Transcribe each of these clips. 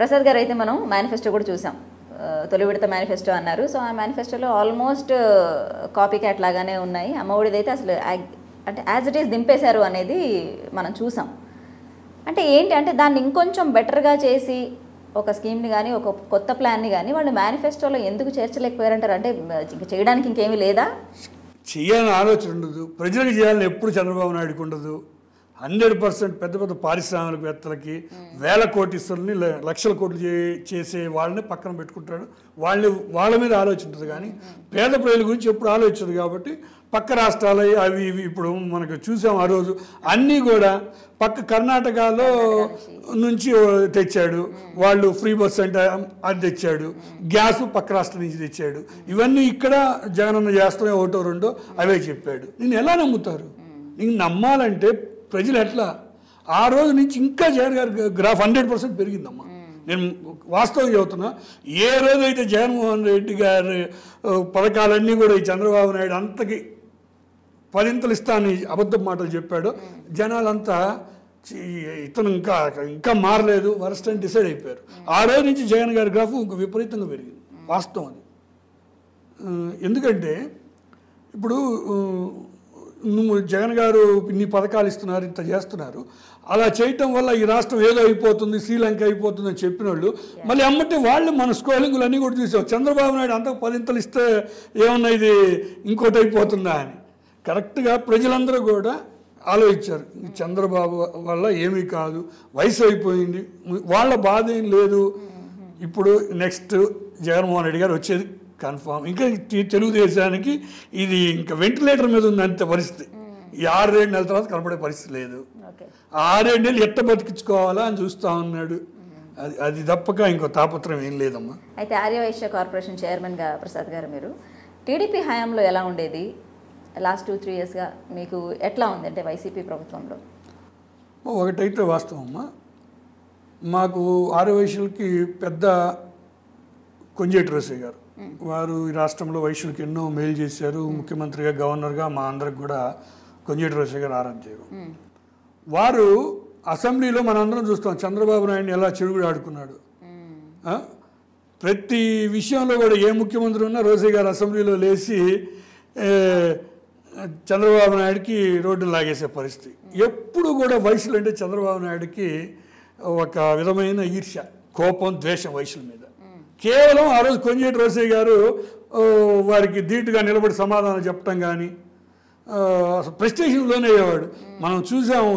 ప్రసాద్ గారు అయితే మనం మేనిఫెస్టో కూడా చూసాం. తొలి విడత మేనిఫెస్టో అన్నారు. సో ఆ మేనిఫెస్టోలో ఆల్మోస్ట్ కాపీ క్యాట్ లాగానే ఉన్నాయి. అమ్మ అయితే అసలు అంటే యాజ్ ఇట్ ఈస్ దింపేశారు అనేది మనం చూసాం. అంటే ఏంటి అంటే దాన్ని ఇంకొంచెం బెటర్గా చేసి ఒక స్కీమ్ని కానీ ఒక కొత్త ప్లాన్ని కానీ వాళ్ళు మేనిఫెస్టోలో ఎందుకు చేర్చలేకపోయారంటారు? అంటే ఇంక చేయడానికి ఇంకేమీ లేదా? చేయాలని ఆలోచన ఉండదు. ప్రజలకు చేయాలని ఎప్పుడు చంద్రబాబు నాయుడుకి ఉండదు. హండ్రెడ్ పర్సెంట్ పెద్ద పెద్ద పారిశ్రామికవేత్తలకి వేల కోటీశ్వరుని లక్షల కోట్లు చే- చేసే వాళ్ళని పక్కన పెట్టుకుంటాడు. వాళ్ళని వాళ్ళ మీద ఆలోచన ఉంటుంది కానీ పేద ప్రజల గురించి ఎప్పుడు ఆలోచించదు కాబట్టి పక్క రాష్ట్రాలు అవి ఇవి ఇప్పుడు మనకు చూసాం ఆ రోజు. అన్నీ కూడా పక్క కర్ణాటకలో నుంచి. తెచ్చాడు. వాళ్ళు ఫ్రీ బస్ అంటే అది తెచ్చాడు. గ్యాస్ పక్క రాష్ట్రం నుంచి తెచ్చాడు. ఇవన్నీ ఇక్కడ జగనన్న చేస్తామే ఒకటో రెండో అవే చెప్పాడు. నేను ఎలా నమ్ముతారు? నీకు నమ్మాలంటే ప్రజలు ఎట్లా? ఆ రోజు నుంచి ఇంకా జగన్ గారి గ్రాఫ్ హండ్రెడ్ పర్సెంట్ పెరిగిందమ్మా. నేను వాస్తవం చెబుతున్నా ఏ రోజైతే జగన్మోహన్ రెడ్డి గారి పథకాలన్నీ కూడా ఈ చంద్రబాబు నాయుడు అంతకి పదింతలు ఇస్తానని అబద్ధం మాటలు చెప్పాడు. జనాలంతా ఇతను ఇంకా ఇంకా మారలేదు వరస్ట్ అని డిసైడ్ అయిపోయారు. ఆ రోజు నుంచి జగన్ గారి గ్రాఫ్ ఇంకా విపరీతంగా పెరిగింది వాస్తవం అది. ఎందుకంటే ఇప్పుడు నువ్వు జగన్ గారు ఇన్ని పథకాలు ఇస్తున్నారు ఇంత చేస్తున్నారు. అలా చేయటం వల్ల ఈ రాష్ట్రం ఏదో అయిపోతుంది శ్రీలంక అయిపోతుంది అని చెప్పిన వాళ్ళు మళ్ళీ అమ్మటే వాళ్ళు మన స్కోలింగులు అన్నీ కూడా చూసాం చంద్రబాబు నాయుడు అంతకు పదింతలు ఇస్తే ఏమన్నా ఇది ఇంకోటి అయిపోతుందా అని. కరెక్ట్గా ప్రజలందరూ కూడా ఆలోచించారు. చంద్రబాబు వల్ల ఏమీ కాదు వయసు అయిపోయింది వాళ్ళ బాధ ఏం లేదు. ఇప్పుడు నెక్స్ట్ జగన్మోహన్ రెడ్డి గారు వచ్చేది కన్ఫామ్. ఇంకా తెలుగుదేశానికి ఇది ఇంకా వెంటిలేటర్ మీద ఉంది అంతే పరిస్థితి. ఈ ఆరు ఏడు నెలల తర్వాత కనపడే పరిస్థితి లేదు. ఆరేడు నెలలు ఎట్ట బతికించుకోవాలా అని చూస్తా ఉన్నాడు. అది అది తప్పక ఇంకో తాపత్రం ఏం లేదమ్మా. అయితే ఆర్యవైశ్య కార్పొరేషన్ చైర్మన్గా ప్రసాద్ గారు మీరు టీడీపీ హయాంలో ఎలా ఉండేది? లాస్ట్ టూ త్రీ ఇయర్స్గా మీకు ఎట్లా ఉంది అంటే వైసీపీ ప్రభుత్వంలో? ఒకటైతే వాస్తవం అమ్మా. మాకు ఆరు వయసులకి పెద్ద కొంజేటి రోసయ్య గారు. వారు ఈ రాష్ట్రంలో వైశ్యులకి ఎన్నో మేలు చేశారు. ముఖ్యమంత్రిగా గవర్నర్గా మా అందరికి కూడా కొంజేటి రోసయ్య గారు ఆరాధించారు వారు అసెంబ్లీలో మనందరం చూస్తాం చంద్రబాబు నాయుడిని ఎలా చెడుగుడు ఆడుకున్నాడు? ప్రతి విషయంలో కూడా ఏ ముఖ్యమంత్రి ఉన్నా రోసయ్య గారు అసెంబ్లీలో లేచి చంద్రబాబు నాయుడికి రోడ్డు లాగేసే పరిస్థితి. ఎప్పుడు కూడా వయసులు అంటే చంద్రబాబు నాయుడికి ఒక విధమైన ఈర్ష్య కోపం ద్వేషం వయసుల మీద. కేవలం ఆ రోజు కొంజేటి రోసయ్య గారు వారికి ధీటుగా నిలబడి సమాధానం చెప్పటం కానీ అసలు ప్రెస్టేషన్లోనే అయ్యేవాడు. మనం చూసాము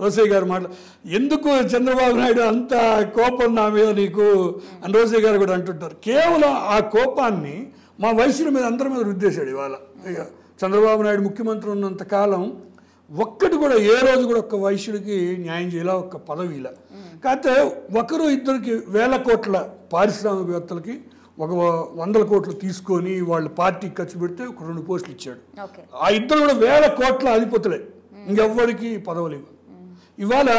రోసయ్య గారు మాట ఎందుకు చంద్రబాబు నాయుడు అంత కోపం నా మీద నీకు? అని రోసయ్య గారు కూడా అంటుంటారు. కేవలం ఆ కోపాన్ని మా వయసుల మీద అందరి మీద రుద్దేశాడు ఇవాళ. ఇక చంద్రబాబు నాయుడు ముఖ్యమంత్రి ఉన్నంత కాలం ఒక్కటి కూడా ఏ రోజు కూడా ఒక్క వైశ్యుడికి న్యాయం చేయాల ఒక్క పదవిలా కాకపోతే ఒకరు ఇద్దరికి వేల కోట్ల పారిశ్రామికవేత్తలకి ఒక వందల కోట్లు తీసుకొని వాళ్ళ పార్టీకి ఖర్చు పెడితే ఒక రెండు పోస్టులు ఇచ్చాడు. ఆ ఇద్దరు కూడా వేల కోట్ల అధిపతులే ఇంకెవ్వరికి పదవులు ఇవ్వ ఇవాళ